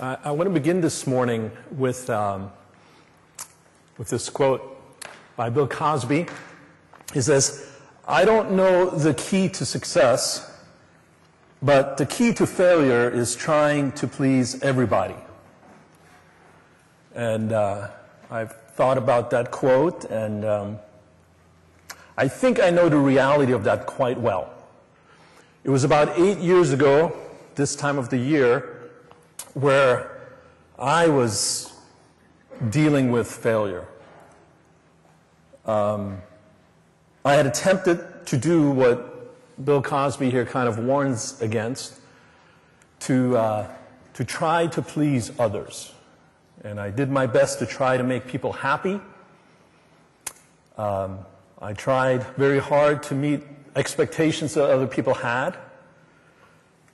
I, I want to begin this morning with, um, with this quote by Bill Cosby. He says, I don't know the key to success, but the key to failure is trying to please everybody. And uh, I've thought about that quote, and um, I think I know the reality of that quite well. It was about eight years ago, this time of the year, where I was dealing with failure. Um, I had attempted to do what Bill Cosby here kind of warns against, to, uh, to try to please others. And I did my best to try to make people happy. Um, I tried very hard to meet expectations that other people had.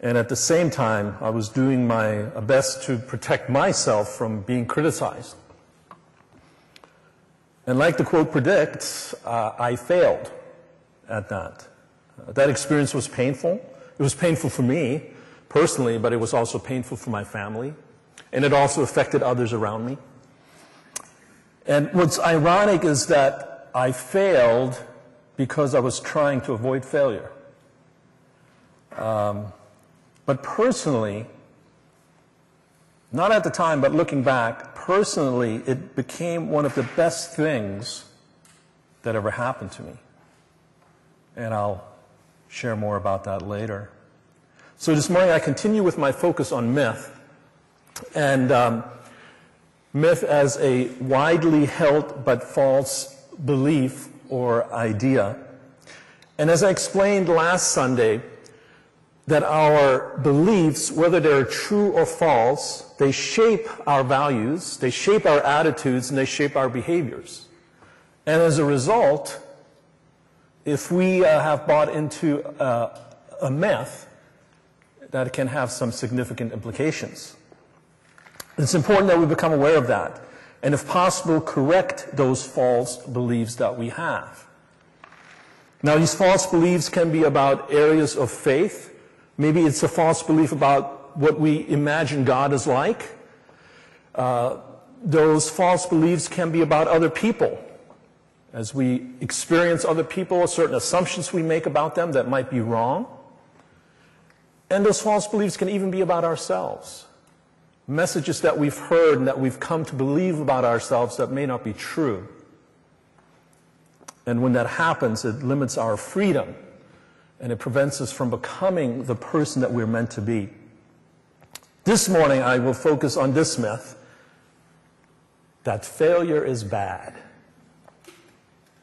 And at the same time, I was doing my best to protect myself from being criticized. And like the quote predicts, uh, I failed at that. Uh, that experience was painful. It was painful for me personally, but it was also painful for my family. And it also affected others around me. And what's ironic is that I failed because I was trying to avoid failure. Um, but personally, not at the time, but looking back, personally, it became one of the best things that ever happened to me. And I'll share more about that later. So this morning I continue with my focus on myth. And um, myth as a widely held but false belief or idea. And as I explained last Sunday, that our beliefs, whether they're true or false, they shape our values, they shape our attitudes, and they shape our behaviors. And as a result, if we uh, have bought into uh, a myth, that can have some significant implications. It's important that we become aware of that, and if possible, correct those false beliefs that we have. Now, these false beliefs can be about areas of faith, Maybe it's a false belief about what we imagine God is like. Uh, those false beliefs can be about other people. As we experience other people, certain assumptions we make about them that might be wrong. And those false beliefs can even be about ourselves. Messages that we've heard and that we've come to believe about ourselves that may not be true. And when that happens, it limits our freedom and it prevents us from becoming the person that we're meant to be. This morning, I will focus on this myth that failure is bad.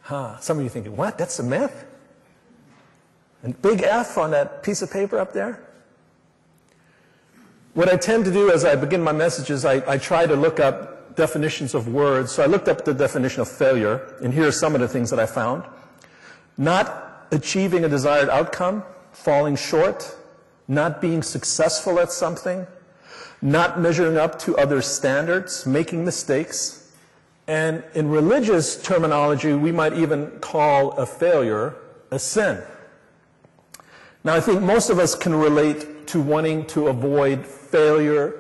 Huh, some of you thinking, what? That's a myth? And big F on that piece of paper up there? What I tend to do as I begin my messages, I, I try to look up definitions of words. So I looked up the definition of failure, and here are some of the things that I found. Not achieving a desired outcome, falling short, not being successful at something, not measuring up to other standards, making mistakes. And in religious terminology, we might even call a failure a sin. Now, I think most of us can relate to wanting to avoid failure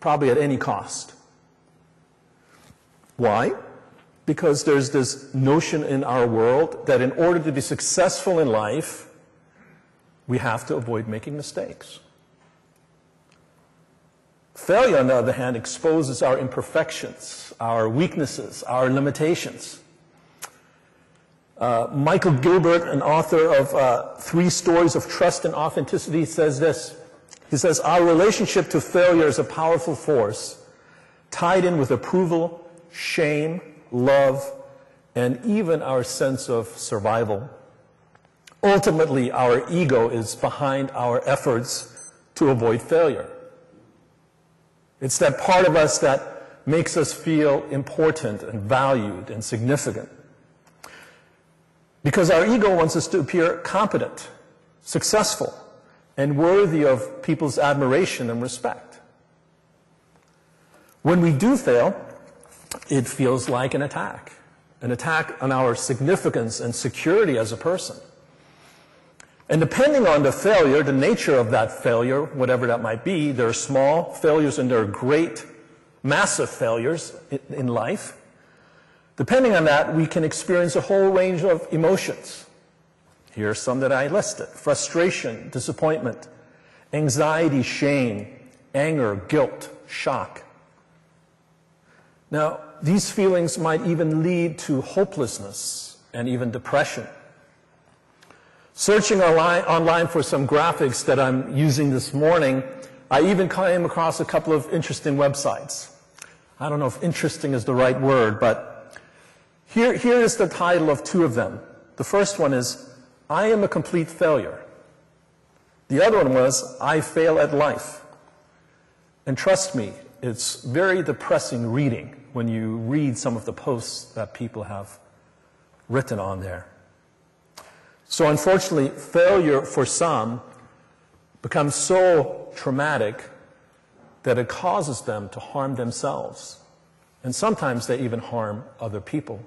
probably at any cost. Why? Because there's this notion in our world that in order to be successful in life, we have to avoid making mistakes. Failure, on the other hand, exposes our imperfections, our weaknesses, our limitations. Uh, Michael Gilbert, an author of uh, Three Stories of Trust and Authenticity, says this. He says, Our relationship to failure is a powerful force tied in with approval, shame, love, and even our sense of survival. Ultimately, our ego is behind our efforts to avoid failure. It's that part of us that makes us feel important and valued and significant. Because our ego wants us to appear competent, successful, and worthy of people's admiration and respect. When we do fail, it feels like an attack, an attack on our significance and security as a person. And depending on the failure, the nature of that failure, whatever that might be, there are small failures and there are great, massive failures in life. Depending on that, we can experience a whole range of emotions. Here are some that I listed frustration, disappointment, anxiety, shame, anger, guilt, shock. Now, these feelings might even lead to hopelessness and even depression. Searching online for some graphics that I'm using this morning, I even came across a couple of interesting websites. I don't know if interesting is the right word, but here, here is the title of two of them. The first one is, I am a complete failure. The other one was, I fail at life. And trust me, it's very depressing reading when you read some of the posts that people have written on there. So unfortunately, failure for some becomes so traumatic that it causes them to harm themselves. And sometimes they even harm other people.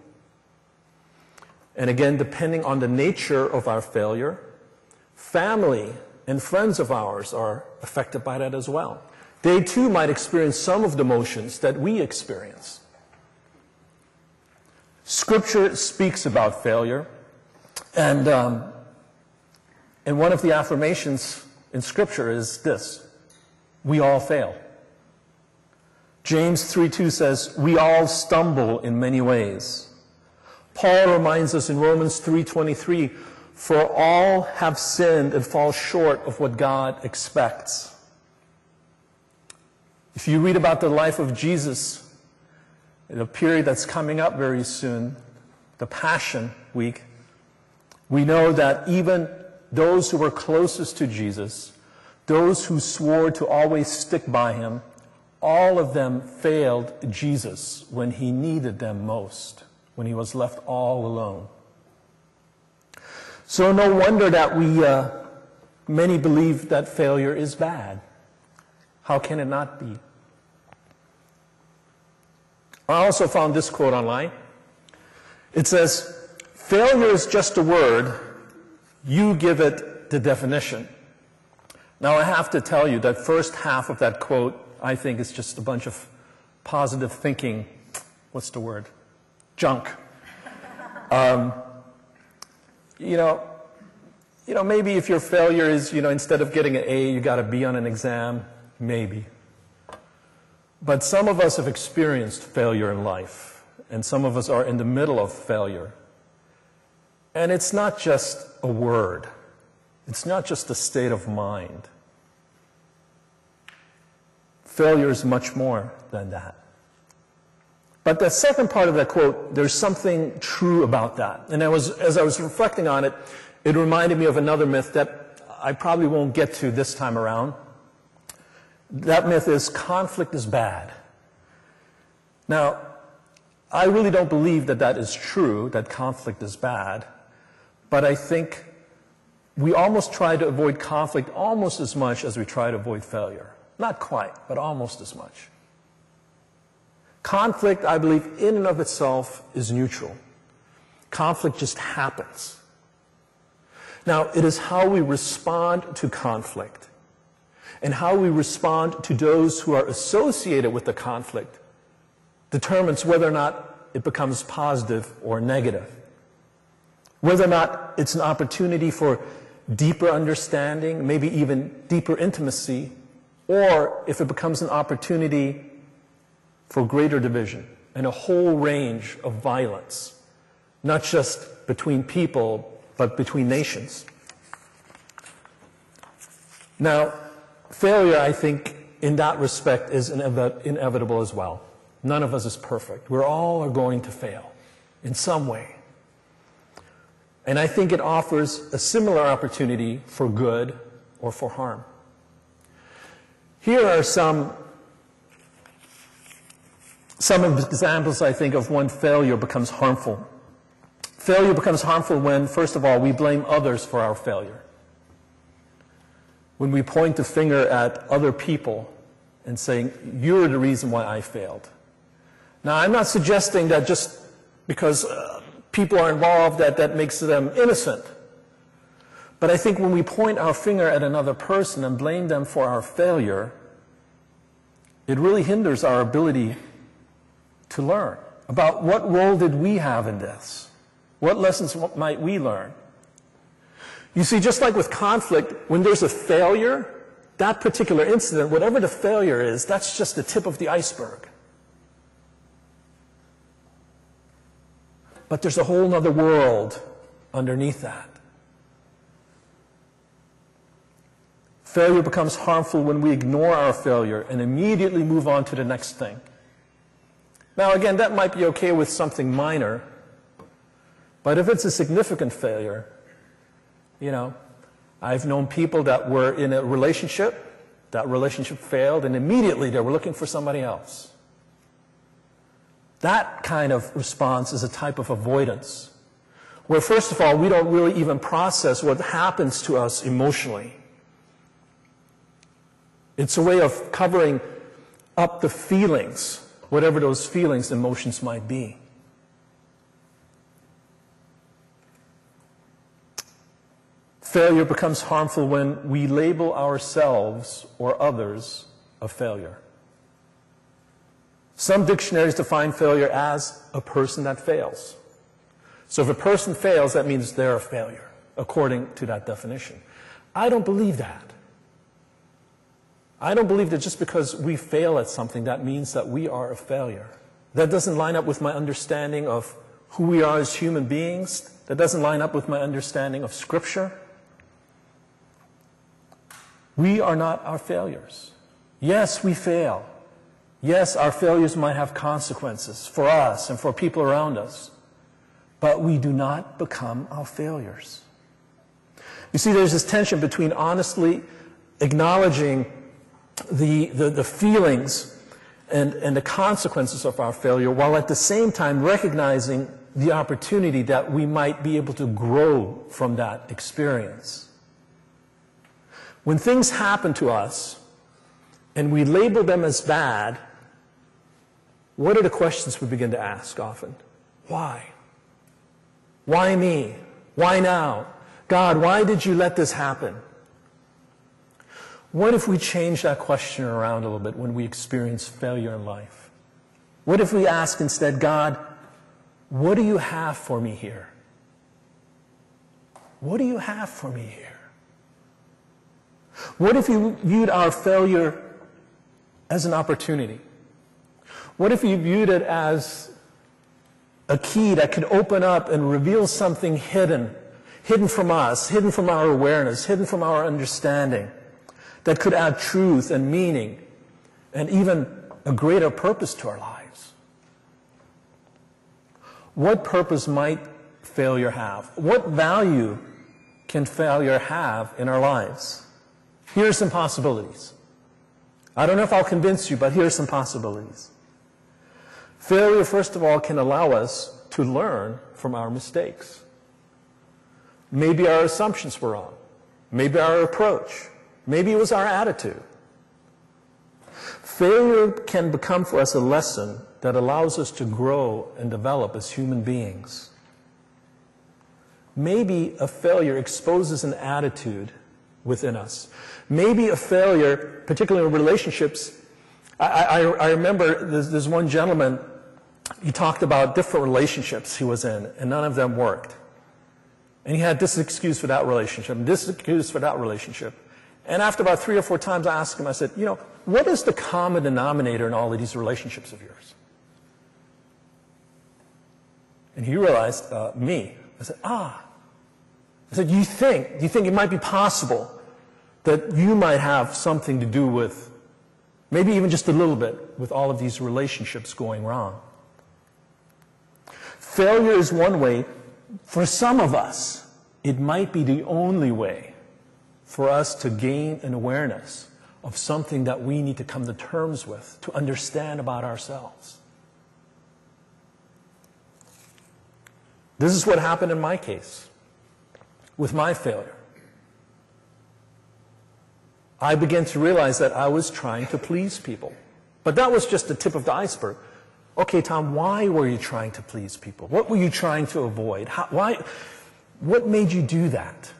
And again, depending on the nature of our failure, family and friends of ours are affected by that as well. They too might experience some of the emotions that we experience. Scripture speaks about failure, and, um, and one of the affirmations in Scripture is this we all fail. James 3:2 says, "We all stumble in many ways." Paul reminds us in Romans 3:23, "For all have sinned and fall short of what God expects." If you read about the life of Jesus, in a period that's coming up very soon, the Passion Week, we know that even those who were closest to Jesus, those who swore to always stick by him, all of them failed Jesus when he needed them most, when he was left all alone. So no wonder that we, uh, many believe that failure is bad. How can it not be? I also found this quote online. It says, failure is just a word. You give it the definition. Now I have to tell you that first half of that quote, I think is just a bunch of positive thinking. What's the word? Junk. Um, you know, you know, maybe if your failure is, you know, instead of getting an A, you got a B on an exam, maybe. But some of us have experienced failure in life, and some of us are in the middle of failure. And it's not just a word, it's not just a state of mind. Failure is much more than that. But the second part of that quote, there's something true about that. And I was, as I was reflecting on it, it reminded me of another myth that I probably won't get to this time around. That myth is conflict is bad. Now, I really don't believe that that is true, that conflict is bad, but I think we almost try to avoid conflict almost as much as we try to avoid failure. Not quite, but almost as much. Conflict, I believe, in and of itself is neutral. Conflict just happens. Now, it is how we respond to conflict and how we respond to those who are associated with the conflict determines whether or not it becomes positive or negative. Whether or not it's an opportunity for deeper understanding, maybe even deeper intimacy, or if it becomes an opportunity for greater division and a whole range of violence, not just between people, but between nations. Now, failure, I think, in that respect is inevitable as well. None of us is perfect. We're all are going to fail in some way. And I think it offers a similar opportunity for good or for harm. Here are some, some examples, I think, of when failure becomes harmful. Failure becomes harmful when, first of all, we blame others for our failure when we point the finger at other people and saying, you're the reason why I failed. Now, I'm not suggesting that just because uh, people are involved that that makes them innocent. But I think when we point our finger at another person and blame them for our failure, it really hinders our ability to learn about what role did we have in this? What lessons might we learn? You see, just like with conflict, when there's a failure, that particular incident, whatever the failure is, that's just the tip of the iceberg. But there's a whole other world underneath that. Failure becomes harmful when we ignore our failure and immediately move on to the next thing. Now, again, that might be okay with something minor, but if it's a significant failure, you know, I've known people that were in a relationship, that relationship failed, and immediately they were looking for somebody else. That kind of response is a type of avoidance, where first of all, we don't really even process what happens to us emotionally. It's a way of covering up the feelings, whatever those feelings, emotions might be. Failure becomes harmful when we label ourselves or others a failure. Some dictionaries define failure as a person that fails. So if a person fails, that means they're a failure, according to that definition. I don't believe that. I don't believe that just because we fail at something, that means that we are a failure. That doesn't line up with my understanding of who we are as human beings. That doesn't line up with my understanding of Scripture. We are not our failures. Yes, we fail. Yes, our failures might have consequences for us and for people around us. But we do not become our failures. You see, there's this tension between honestly acknowledging the, the, the feelings and, and the consequences of our failure while at the same time recognizing the opportunity that we might be able to grow from that experience. When things happen to us and we label them as bad, what are the questions we begin to ask often? Why? Why me? Why now? God, why did you let this happen? What if we change that question around a little bit when we experience failure in life? What if we ask instead, God, what do you have for me here? What do you have for me here? What if you viewed our failure as an opportunity? What if you viewed it as a key that could open up and reveal something hidden, hidden from us, hidden from our awareness, hidden from our understanding, that could add truth and meaning and even a greater purpose to our lives? What purpose might failure have? What value can failure have in our lives? Here are some possibilities. I don't know if I'll convince you, but here are some possibilities. Failure, first of all, can allow us to learn from our mistakes. Maybe our assumptions were wrong. Maybe our approach. Maybe it was our attitude. Failure can become for us a lesson that allows us to grow and develop as human beings. Maybe a failure exposes an attitude within us. Maybe a failure, particularly in relationships. I, I, I remember there's, one gentleman, he talked about different relationships he was in, and none of them worked. And he had this excuse for that relationship, this excuse for that relationship. And after about three or four times, I asked him, I said, you know, what is the common denominator in all of these relationships of yours? And he realized, uh, me. I said, ah. I said, you think, you think it might be possible that you might have something to do with, maybe even just a little bit, with all of these relationships going wrong. Failure is one way. For some of us, it might be the only way for us to gain an awareness of something that we need to come to terms with, to understand about ourselves. This is what happened in my case with my failure. I began to realize that I was trying to please people. But that was just the tip of the iceberg. Okay, Tom, why were you trying to please people? What were you trying to avoid? How, why, what made you do that?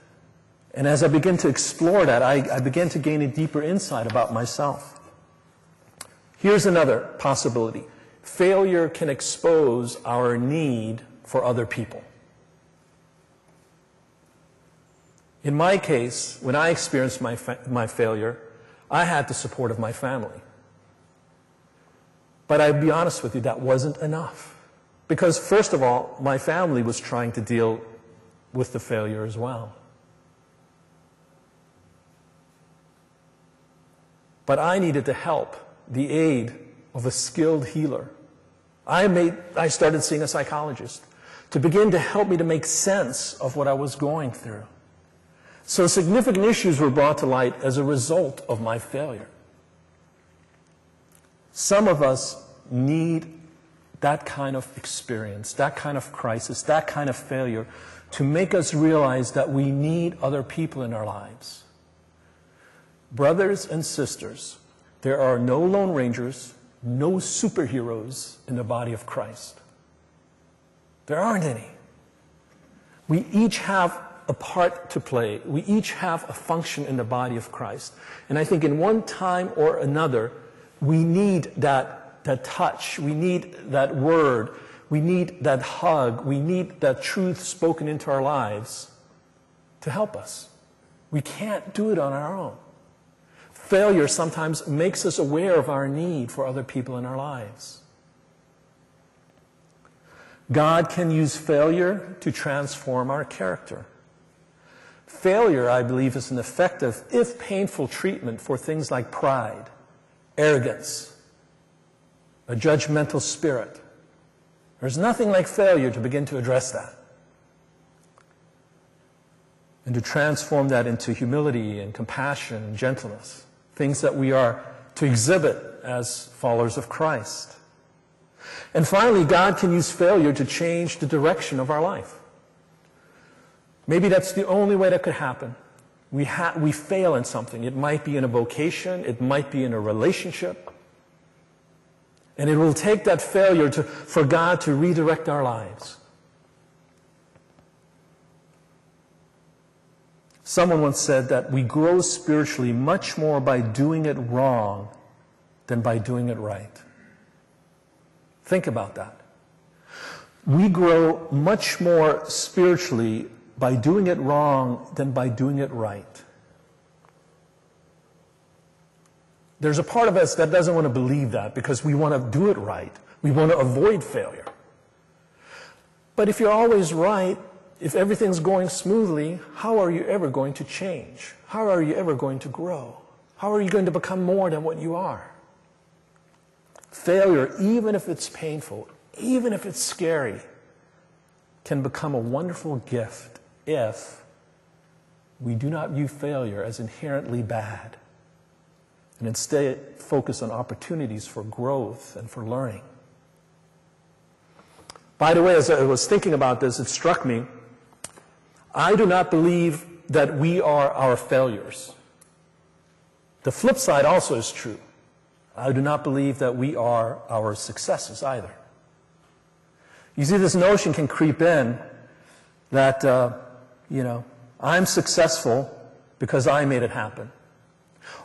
And as I began to explore that, I, I begin to gain a deeper insight about myself. Here's another possibility failure can expose our need for other people. In my case, when I experienced my, my failure, I had the support of my family. But I'd be honest with you, that wasn't enough. Because, first of all, my family was trying to deal with the failure as well. But I needed the help, the aid of a skilled healer. I, made, I started seeing a psychologist to begin to help me to make sense of what I was going through. So significant issues were brought to light as a result of my failure. Some of us need that kind of experience, that kind of crisis, that kind of failure to make us realize that we need other people in our lives. Brothers and sisters, there are no Lone Rangers, no superheroes in the body of Christ. There aren't any. We each have a part to play. We each have a function in the body of Christ. And I think in one time or another, we need that, that touch. We need that word. We need that hug. We need that truth spoken into our lives to help us. We can't do it on our own. Failure sometimes makes us aware of our need for other people in our lives. God can use failure to transform our character. Failure, I believe, is an effective, if painful, treatment for things like pride, arrogance, a judgmental spirit. There's nothing like failure to begin to address that and to transform that into humility and compassion and gentleness, things that we are to exhibit as followers of Christ. And finally, God can use failure to change the direction of our life. Maybe that's the only way that could happen. We, ha- we fail in something. It might be in a vocation, it might be in a relationship. And it will take that failure to, for God to redirect our lives. Someone once said that we grow spiritually much more by doing it wrong than by doing it right. Think about that. We grow much more spiritually by doing it wrong than by doing it right. There's a part of us that doesn't want to believe that because we want to do it right. We want to avoid failure. But if you're always right, if everything's going smoothly, how are you ever going to change? How are you ever going to grow? How are you going to become more than what you are? Failure, even if it's painful, even if it's scary, can become a wonderful gift if we do not view failure as inherently bad and instead focus on opportunities for growth and for learning. By the way, as I was thinking about this, it struck me I do not believe that we are our failures. The flip side also is true. I do not believe that we are our successes either. You see, this notion can creep in that uh, you know, I'm successful because I made it happen.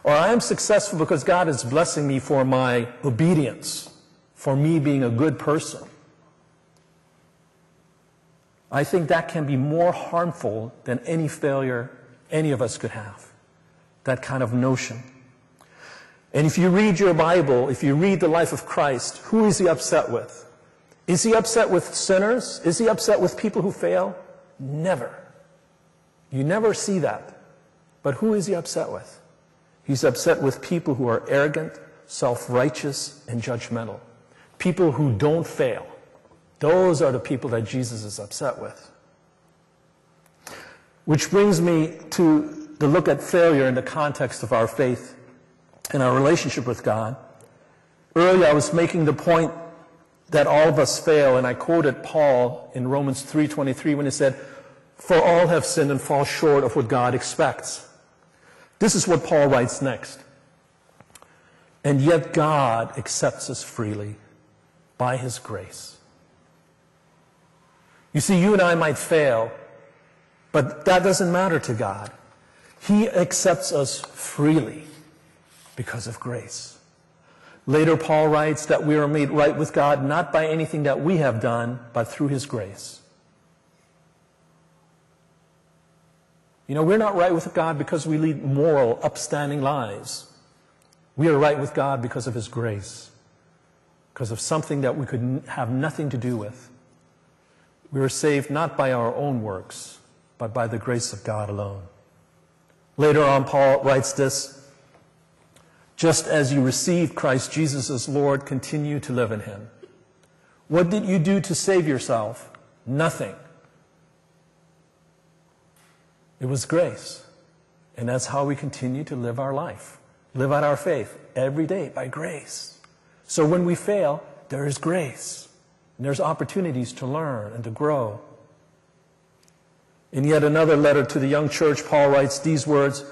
Or I'm successful because God is blessing me for my obedience, for me being a good person. I think that can be more harmful than any failure any of us could have. That kind of notion. And if you read your Bible, if you read the life of Christ, who is he upset with? Is he upset with sinners? Is he upset with people who fail? Never. You never see that. But who is he upset with? He's upset with people who are arrogant, self-righteous, and judgmental. People who don't fail. Those are the people that Jesus is upset with. Which brings me to the look at failure in the context of our faith and our relationship with God. Earlier I was making the point that all of us fail, and I quoted Paul in Romans 3.23 when he said, for all have sinned and fall short of what God expects. This is what Paul writes next. And yet God accepts us freely by his grace. You see, you and I might fail, but that doesn't matter to God He accepts us freely because of grace. Later, Paul writes that we are made right with God not by anything that we have done, but through his grace. You know, we're not right with God because we lead moral, upstanding lives. We are right with God because of his grace, because of something that we could have nothing to do with. We are saved not by our own works, but by the grace of God alone. Later on, Paul writes this just as you received Christ Jesus as Lord, continue to live in him. What did you do to save yourself? Nothing. It was grace. And that's how we continue to live our life. Live out our faith every day by grace. So when we fail, there is grace. And there's opportunities to learn and to grow. In yet another letter to the young church, Paul writes these words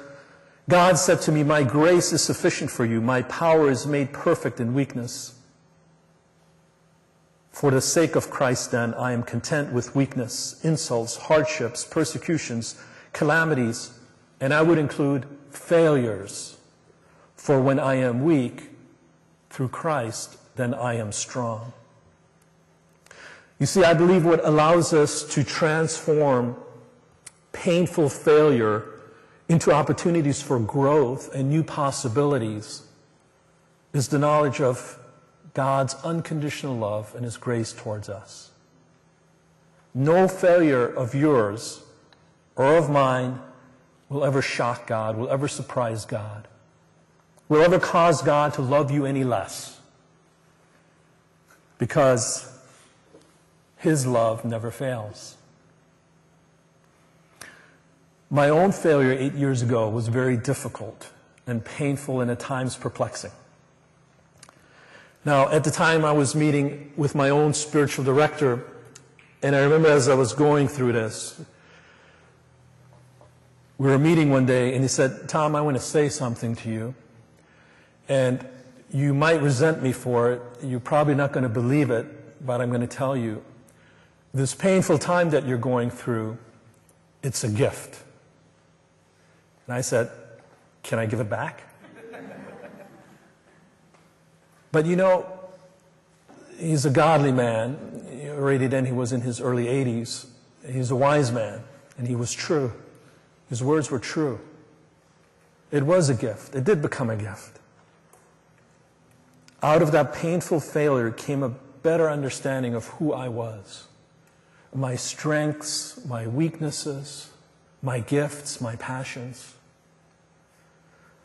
God said to me, My grace is sufficient for you. My power is made perfect in weakness. For the sake of Christ, then, I am content with weakness, insults, hardships, persecutions, calamities, and I would include failures. For when I am weak, through Christ, then I am strong. You see, I believe what allows us to transform painful failure into opportunities for growth and new possibilities is the knowledge of God's unconditional love and His grace towards us. No failure of yours or of mine will ever shock God, will ever surprise God, will ever cause God to love you any less. Because His love never fails. My own failure eight years ago was very difficult and painful and at times perplexing. Now, at the time, I was meeting with my own spiritual director, and I remember as I was going through this, we were meeting one day, and he said, Tom, I want to say something to you, and you might resent me for it. You're probably not going to believe it, but I'm going to tell you. This painful time that you're going through, it's a gift. And I said, Can I give it back? but you know, he's a godly man. Already then, he was in his early 80s. He's a wise man, and he was true. His words were true. It was a gift, it did become a gift. Out of that painful failure came a better understanding of who I was my strengths, my weaknesses, my gifts, my passions.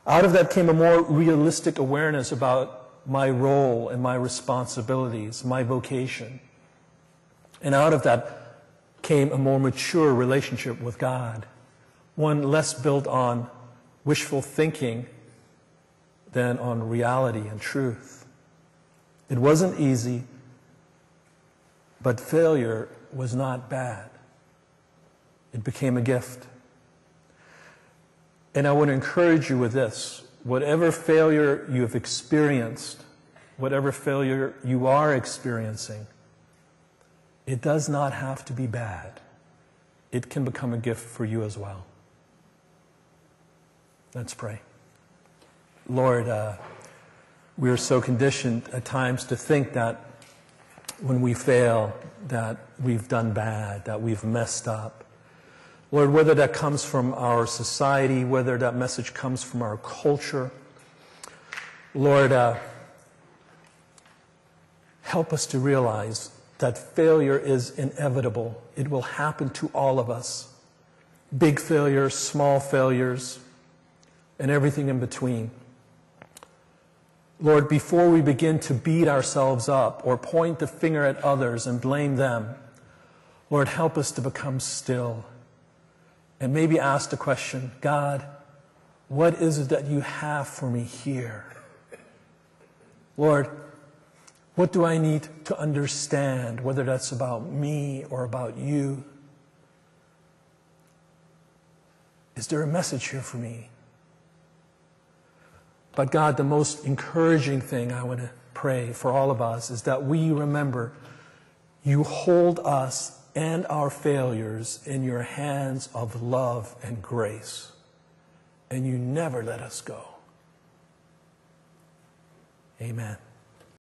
Out of that came a more realistic awareness about my role and my responsibilities, my vocation. And out of that came a more mature relationship with God, one less built on wishful thinking than on reality and truth. It wasn't easy, but failure was not bad. It became a gift. And I want to encourage you with this. Whatever failure you have experienced, whatever failure you are experiencing, it does not have to be bad. It can become a gift for you as well. Let's pray. Lord, uh, we are so conditioned at times to think that when we fail, that we've done bad, that we've messed up. Lord, whether that comes from our society, whether that message comes from our culture, Lord, uh, help us to realize that failure is inevitable. It will happen to all of us. Big failures, small failures, and everything in between. Lord, before we begin to beat ourselves up or point the finger at others and blame them, Lord, help us to become still and maybe ask the question God, what is it that you have for me here? Lord, what do I need to understand, whether that's about me or about you? Is there a message here for me? But God, the most encouraging thing I want to pray for all of us is that we remember you hold us and our failures in your hands of love and grace. and you never let us go. Amen.